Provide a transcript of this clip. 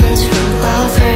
friends who are